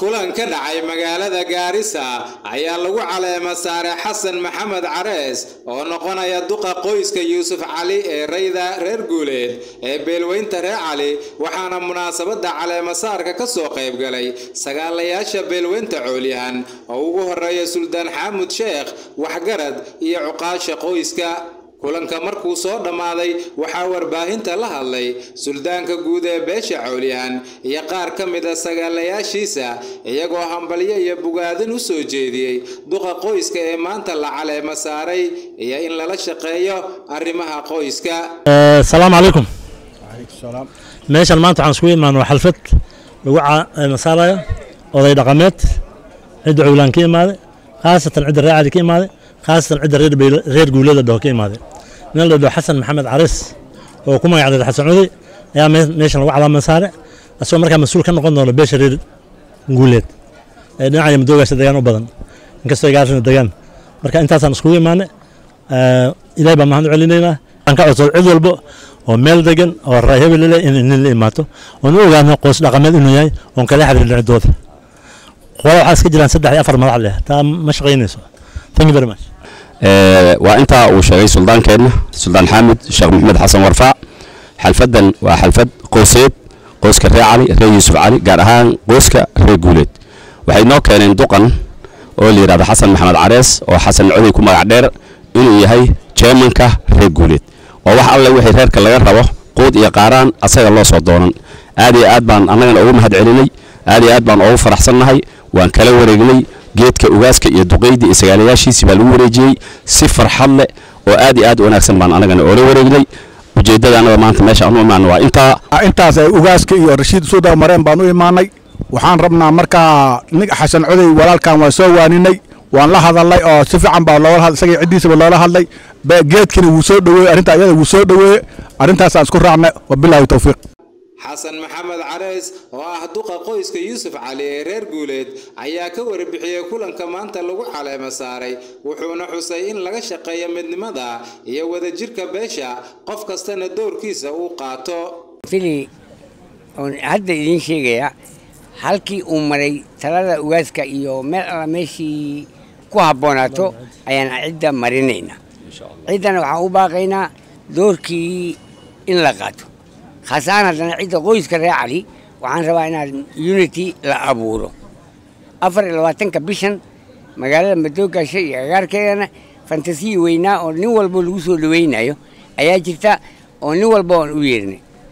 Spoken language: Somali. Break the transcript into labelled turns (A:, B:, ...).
A: kulan ka dhacay magaalada gaarisa ayaa lagu caleema saaray xasan maxamed carees oo noqonaya duqa qoyska yuusuf cali ee rayda reer guuleed ee beelweynta reer cali waxaana munaasabadda caleemasaarka ka soo qayb galay sagaalayaasha beelweynta coolyahan oo ugu horreeya suldaan xaamud sheekh waxgarad iyo cuqaasha qoyska kulanka markuu soo dhammaaday waxaa warbaahinta la hadlay suldaanka guud ee beesha cowlyahan iyo qaar ka mid a sagaalayaashiisa iyagoo hambalyo iyo bogaadin u soo jeediyey duqa qoyska ee maanta la caleema saaray iyo in lala shaqeeyo arrimaha qoyska.
B: Asalaamu calaykum meeshan maanta waxaan iskugu imaana waa xalfad lagu caleema saarayo oday dhaqameed cidda cowlaan ka imaaday khaasatan cidda reer cali ka imaaday khaasatan cidda reer guulada dhoo ka imaaday nin la dhao xasan maxamed caris oo ku magacdeeda xasan cuday ayaa meeshan lagu calaama saare asagoo markaa mas'uul ka noqon doono beesha reer guuleed ee dhinacaya madoogaasha degaan u badan inkastoo ay gaarina degaan marka intaasaan iskugu imaanay ilahay baan mahad celinaynaa aan ka codsado cid walbo oo meel degan oo ray hebel leh in nin la imaato oon u ogaano qoys dhaqameed inuu yahay oon kala xiriirno ciddooda qola waxaa iska jiraan saddex iyo afar madax taa ma shaqaynayso. Thank you very much
C: waa intaa uu sheegay suldaankeenna suldaan xaamid sheekh maxamed xasan warfaac xalfaddan waa xalfad qoyseed qoyska reer cali reer yuusuf cali gaar ahaan qoyska reer guuleed. Waxay noo keeneen duqan oo la yidhahdo xasan maxamed carees oo xasan coday ku magac dheer inuu yahay jeemanka reer guuleed. Oo wax alle wixii reerka laga rabo quud iyo qaaraan asaga loo soo doonan. Aad iyo aad baan annagana ugu mahad celinay aad iyo aad baan ugu faraxsannahay waan kala wareegnay geedka ugaaska iyo duqaydii iyo sagaalayaashiisii baa lagu wareejiyey. Si farxad leh oo aad iyo aad u wanaagsan baan anagana oola wareegnay. Ujeeddada annaga maanta meesha aan u imaana waa intaa.
D: Intaas ay ugaaska iyo rashiid suuda mareen baan u imaanay. Waxaan rabnaa markaa nin xasan coday walaalkan waan soo waaninay. Waan la hadalnay oo si fiican baa loola hadlay isagii ciddiisaba loola hadlay. Geedkina wuu soo dhoweeyey arrinta iyada wuu soo dhoweeyey arrintaasaan isku raacnay. Wabilaahi towfiiq
A: xasan maxamed carees oo ah duqa qoyska yuusuf cali ee reer guuleed ayaa ka warbixiyey kulanka maanta lagu caleema saaray wuxuuna xusay in laga shaqeeyo midnimada iyo wadajirka beesha qof kastana doorkiisa uu qaato.
E: Hadda idiin sheegaya halkii uu maray talada ugaaska iyo meel alla meeshii ku habboonaato ayaan cidda marinaynaa. Ciddana waxaan u baaqaynaa doorkii in la qaato khasaan haddana cidda qoyska reer cali waxaan rabaa inaad unity la abuuro. Afar iyo labaatanka bishan magaalada madoogaasha iyo agaarkeedana fantasiyi weynaa oo nin walbo lagu soo dhaweynayo ayaa jirta oo nin walba oon u yeernay